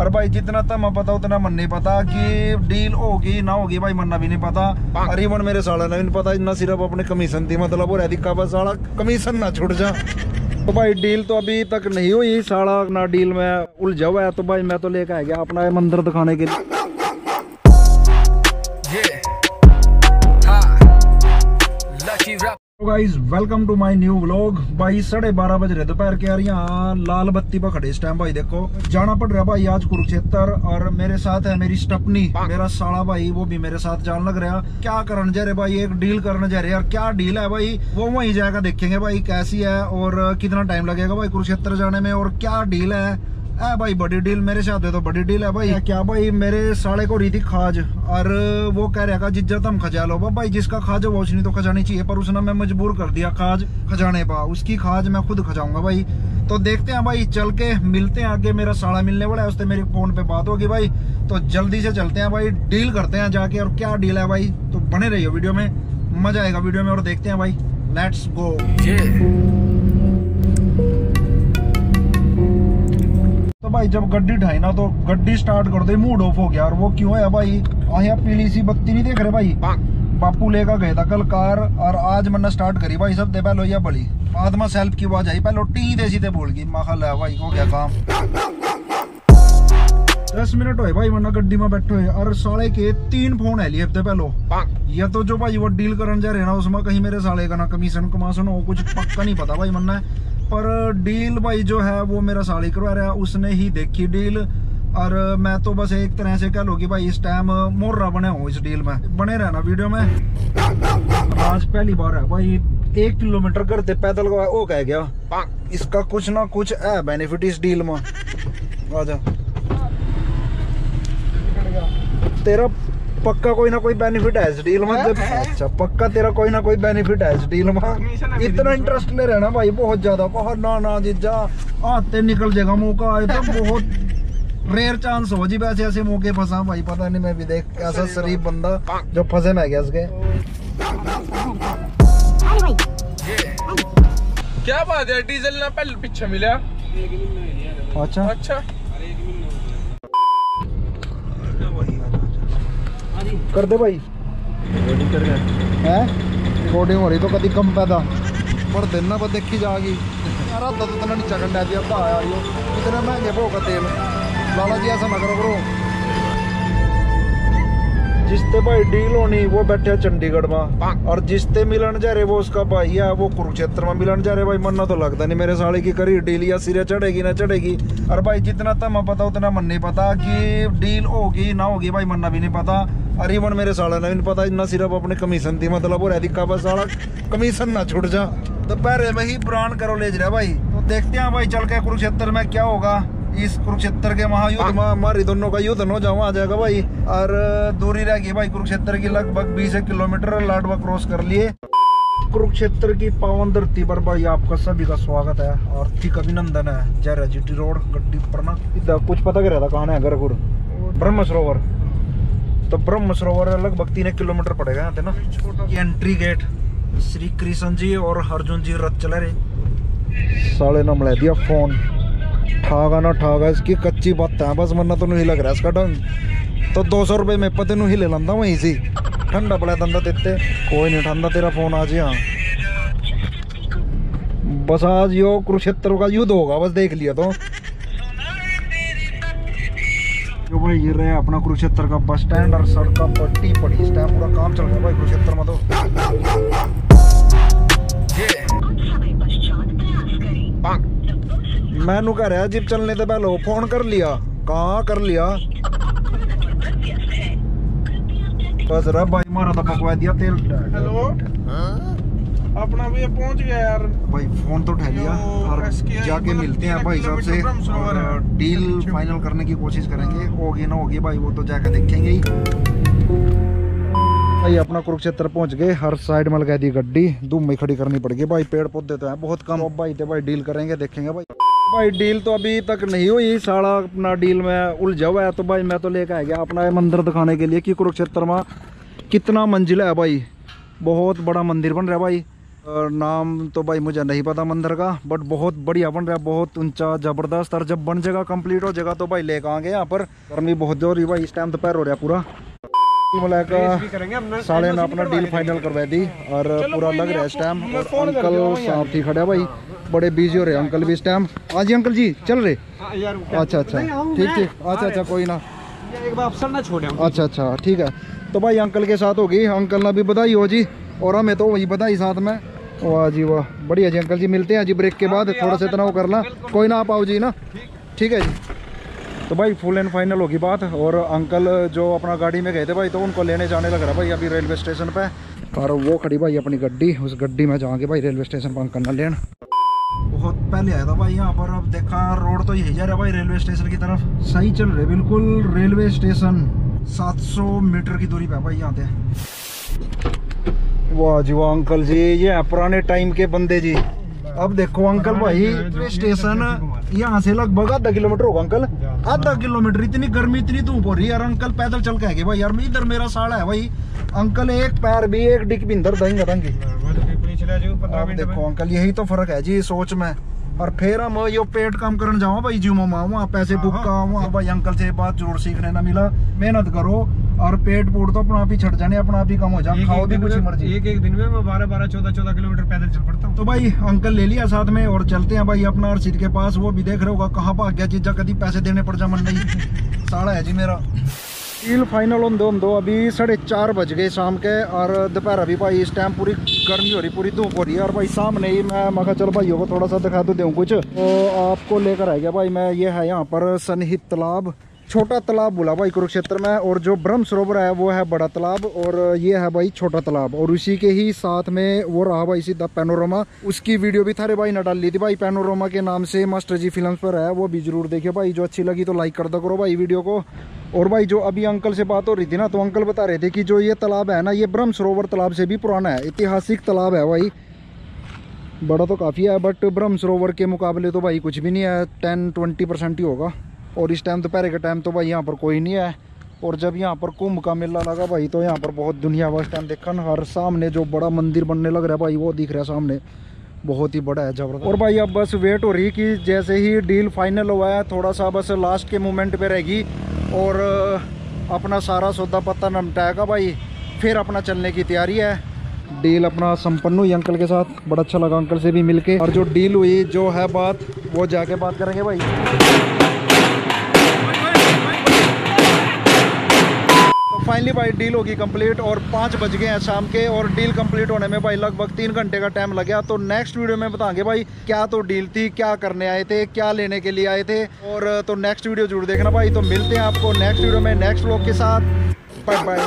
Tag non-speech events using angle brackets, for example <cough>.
और भाई जितना तम पता उतना मन नहीं पता कि डील होगी ना होगी भाई मन भी नहीं पता। और इवन मेरे साला ने भी नहीं पता इतना सिर्फ़ अपने कमीशन थी मतलब और अधिका बस साला कमीशन ना छूट जा। <laughs> तो भाई डील तो अभी तक नहीं हुई साला ना डील में उलझा हुआ है तो भाई मैं तो लेकर आ गया अपना मंदिर दिखाने के लिए। Guys welcome to my new vlog भाई, साढ़े बारह बज रहे, दोपहर के यार यहाँ लाल बत्ती पर खड़े इस टाइम भाई, देखो। जाना पड़ रहा भाई आज कुरुक्षेत्र और मेरे साथ है मेरी स्टपनी, मेरा साला भाई, वो भी मेरे साथ जान लग रहा क्या करने जा रहे भाई, एक डील करने जा रहे यार, क्या डील है भाई? वो वही जाएगा, देखेंगे भाई, कैसी है और कितना टाइम लगेगा भाई कुरुक्षेत्र जाने में और क्या डील है? है भाई बड़ी डील मेरे साथ है तो बड़ी डील है भाई। क्या भाई मेरे साले को रही थी खाज। और वो कह रहा था जिज्जत हम खजा लो भाई जिसका खाज वो नहीं तो खजानी चाहिए पर उसने मैं मजबूर कर दिया खाज खजाने पा। उसकी खाज मैं खुद खजाऊँगा भाई। तो देखते हैं भाई चल के मिलते हैं आगे मेरा साड़ा मिलने वाला है उससे मेरी फ़ोन पे बात होगी भाई। तो जल्दी से चलते हैं भाई डील करते हैं जाके और क्या डील है भाई तो बने रहिए वीडियो में मज़ा आएगा वीडियो में और देखते हैं भाई लेट्स गो भाई, जब गड्डी ढाई ना तो गड्डी स्टार्ट कर दे मूड ऑफ़ हो गया। और वो क्यों है भाई? आया पीली सी बत्ती नहीं देख रहे भाई? बापू लेकर गए था कल कार, और आज मैंने स्टार्ट करी। भाई, सब दे पहलो या बड़ी बाद में सेल्फ की आवाज़ आई, पहले टी दे सीधे बोल गई। माखल है भाई, हो गया काम। दस मिनट हुए भाई वरना गड्डी में बैठे हुए। और साले के तीन फ़ोन है लिए हफ़्ते पहलो। या तो जो भाई वो डील करने जा रहे ना, उसमें कहीं मेरे साले का ना कमीशन कमाशन हो, कुछ पक्का नहीं पता भाई मन्ना पर डील भाई जो है वो मेरा साली करवा रहा उसने ही देखी डील। और मैं तो बस एक तरह से कह लो कि भाई इस टाइम मोर्रा बने हो इस डील में। बने रहना वीडियो में। आज पहली बार है भाई, एक किलोमीटर करते पैदल का वो कह गया। इसका कुछ ना कुछ है बेनिफिट इस डील में। आजा। तेरा पक्का कोई ना कोई बेनिफिट है इस डील में जब अच्छा पक्का तेरा कोई ना कोई बेनिफिट है इस डील में। इतना इंटरेस्ट ले रहे ना भाई बहुत ज़्यादा बहुत ना ना जीजा आते निकल जाएगा मौका आए तो <laughs> बहुत रेयर चांस हो जी वैसे ऐसे मौके फंसा भाई पता नहीं मैं भी देख ऐसा शरीफ बंदा जो फंसे मैं गया इसके। क्या बात है डीजल ना पहले पीछे मिला। अच्छा। अच्छा। कर दे भाई। है। रिकॉर्डिंग हो रही तो कभी कम पैदा। पर दिन ना पर देखी जाएगी यार तो इतना नीचा कंडा दिया था यार इतने महँगे का तेल लाला जी ऐसा ना करो करो जिसते भाई डील होनी वो बैठे चंडीगढ़ में। और जिसते मिलन जा रहे वो उसका भाई है वो कुरुक्षेत्र में मिलन जा रहे। भाई मन्ना तो लगता नहीं मेरे साले की करी डील या सिरे चढ़ेगी ना चढ़ेगी। और भाई जितना तम पता उतना मन नहीं पता कि डील होगी ना होगी। भाई मन्ना भी नहीं पता। और इवन मेरे साला ने भी पता इतना सिर्फ़ अपने कमीशन थी मतलब वो रहती का बस साला कमीशन ना छूट जा। तो पहले में ही ब्रांड करो ले जा भाई। तो देखते हैं भाई चल के कुरुक्षेत्र में क्या होगा। इस कुरुक्षेत्र के महायुद्ध में हमारी दोनों का युद्ध हो जाओ आ जाएगा भाई। और दूरी रहेगी भाई कुरुक्षेत्र की लगभग बीस किलोमीटर लाडवा क्रॉस कर लिए। कुरुक्षेत्र की पावन धरती पर भाई आपका सभी का स्वागत है और ठीक अभिनंदन है। जय जीटी रोड गड्डी पर ना। इधर कुछ पता कर रहा था कहाँ है गरपुर ब्रह्म सरोवर। तो ब्रह्म सरोवर लगभग तीन किलोमीटर पड़ेगा यहाँ पे ना। एंट्री गेट श्री कृष्ण जी और अर्जुन जी रथ चले रहे। साले ने मिला दिया फ़ोन ठागा ना ठागा, इसकी कच्ची बात है, बस मरना तो नहीं लग रहा इसका ढंग। तो दो सौ रुपये में पते नु हिले लंदा वहीं से। ठंडा पड़ा दंदा देते। कोई नहीं ठंडा, तेरा फ़ोन आज यहाँ। बस आज यो कुरुक्षेत्र का युद्ध होगा, बस देख लिया तो। भाई ये रहे अपना कुरुक्षेत्र का बस स्टैंड और सड़क पट्टी पड़ी। इस टाइम पूरा काम चल रहा है भाई कुरुक्षेत्र में तो। मैनू कह रहा जिप चलने तो पहले फ़ोन कर लिया। कहाँ कर लिया? बस रहा भाई मारा तो पकवा दिया तेल। हेलो अपना भी पहुँच गया यार भाई फ़ोन तो उठा लिया और जाके मिलते हैं भाई साहब से डील फाइनल करने की कोशिश करेंगे होगी ना होगी भाई वो तो जाके देखेंगे ही भाई अपना कुरुक्षेत्र पहुँच गए हर साइड में लगा दी गड्डी धूम में खड़ी करनी पड़ेगी भाई पेड़ पौधे तो हैं बहुत कम अब भाई थे भाई डील करेंगे देखेंगे भाई भाई डील तो अभी तक नहीं हुई सारा अपना डील में उलझा हुआ है तो भाई मैं तो लेकर आ गया अपना मंदिर दिखाने के लिए कि कुरुक्षेत्र में कितना मंजिल है भाई बहुत बड़ा मंदिर बन रहा है भाई और नाम तो भाई मुझे नहीं पता मंदिर का बट बहुत बढ़िया बन रहा है बहुत ऊँचा ज़बरदस्त और जब बन जाएगा कंप्लीट हो जाएगा तो भाई लेकर आएँगे यहाँ पर। गर्मी बहुत ज़ोर रही भाई इस टाइम दोपहर हो रहा है पूरा। साढ़े ने अपना डील फाइनल करवा दी और पूरा लग रहा है इस टाइम और अंकल साथ ही खड़े भाई बड़े बिज़ी हो रहे हैं अंकल भी इस टाइम हाँ जी अंकल जी चल रहे। हाँ, अच्छा अच्छा। ठीक ठीक। अच्छा अच्छा कोई ना। एक बार अफसर ना छोड़े अच्छा अच्छा ठीक है। तो भाई अंकल के साथ होगी अंकल ने भी बधाई हो जी और हमें तो वही बधाई साथ में। वाह जी वाह बढ़िया जी अंकल जी मिलते हैं जी ब्रेक के बाद थोड़ा सा इतना वो करना। कोई ना आप आओ जी ना। ठीक। है जी। तो भाई फुल एंड फाइनल होगी बात और अंकल जो अपना गाड़ी में गए थे भाई तो उनको लेने जाने लग रहा भाई अभी रेलवे स्टेशन पे। और वो खड़ी भाई अपनी गड्डी उस गड्डी में जाके भाई रेलवे स्टेशन पर अंकल ना लेन। बहुत पहले आया था भाई यहाँ पर अब देखा रोड तो यही जा रहा है भाई रेलवे स्टेशन की तरफ़। सही चल रहे बिल्कुल रेलवे स्टेशन। 700 मीटर की दूरी पे भाई यहाँ पे। वाह जी वाह अंकल जी ये है पुराने टाइम के बंदे जी। अब देखो अंकल भाई स्टेशन यहाँ से लगभग आधा किलोमीटर होगा अंकल। आधा किलोमीटर इतनी गर्मी इतनी धूप हो रही है यार अंकल पैदल चल के आएँगे भाई। यार इधर मेरा साड़ा है भाई। अंकल एक पैर भी एक डिक भी अंदर अब मिनट देखो अंकल यही तो फ़र्क है जी सोच में। और फिर हम यो पेट काम करने जाओ भाई जिम में वहाँ पैसे हाँ, बुक का वहाँ भाई अंकल से बात ज़रूर सीखने ना मिला। मेहनत करो। और पेट पूट तो अपना आप ही छट जाने अपना आप ही कम हो जाए खाओ भी कुछ मर्ज़ी एक एक दिन में मैं बारह बारह चौदह चौदह किलोमीटर पैदल चल पड़ता हूँ तो भाई अंकल ले लिया साथ में और चलते हैं भाई अपना अर्शिद के पास वो भी देख रहे होगा कहाँ भाग गया चीजा कभी पैसे देने पड़ जा मन नहीं साड़ा है जी मेरा डील फाइनल होंदो होंदो अभी साढ़े चार बज गए शाम के और दोपहर अभी भाई इस टाइम पूरी गर्मी हो रही पूरी धूप हो रही है और भाई सामने ही मैं मैं कहा चलो भाइयों को थोड़ा सा दिखा तो दूँ कुछ तो आपको लेकर आ गया भाई मैं ये है यहाँ पर सनहित तालाब छोटा तालाब बोला भाई कुरुक्षेत्र में, और जो ब्रह्म सरोवर है, वो है बड़ा तालाब, और ये है भाई छोटा तालाब। और उसी के ही साथ में वो रहा भाई सीधा पैनोरमा। उसकी वीडियो भी थारे भाई ने डाल ली थी भाई। पैनोरमा के नाम से मास्टर जी फ़िल्म पर है, वो भी ज़रूर देखियो भाई। जो अच्छी लगी तो लाइक कर दो करो भाई वीडियो को। और भाई जो अभी अंकल से बात हो रही थी ना तो अंकल बता रहे थे कि जो ये तालाब है ना, ये ब्रह्म सरोवर तालाब से भी पुराना है। ऐतिहासिक तालाब है भाई। बड़ा तो काफ़ी है बट ब्रह्म सरोवर के मुकाबले तो भाई कुछ भी नहीं है टेन ट्वेंटी परसेंट ही होगा। और इस टाइम दोपहर के टाइम तो भाई यहाँ पर कोई नहीं है। और जब यहाँ पर कुंभ का मेला लगा भाई तो यहाँ पर बहुत दुनिया बस टाइम देखा ना हर सामने जो बड़ा मंदिर बनने लग रहा है भाई, वो दिख रहा है सामने। बहुत ही बड़ा है, ज़बरदस्त। और भाई अब बस वेट हो रही कि जैसे ही डील फाइनल हुआ है, थोड़ा सा बस लास्ट के मोमेंट पे रहेगी। और अपना सारा सौदा पत्ता नमटाएगा भाई। फिर अपना चलने की तैयारी है। डील अपना संपन्न हुई अंकल के साथ। बड़ा अच्छा लगा अंकल से भी मिलके। और जो डील हुई, जो है बात, वो जाके बात करेंगे भाई। फाइनली भाई डील होगी कंप्लीट और पाँच बज गए हैं शाम के और डील कंप्लीट होने में भाई लगभग तीन घंटे का टाइम लग गया। तो नेक्स्ट वीडियो में बताएँगे भाई, क्या तो डील थी, क्या करने आए थे, क्या लेने के लिए आए थे और तो नेक्स्ट वीडियो ज़रूर देखना भाई। तो मिलते हैं आपको नेक्स्ट वीडियो में नेक्स्ट ब्लॉग के साथ। Bye bye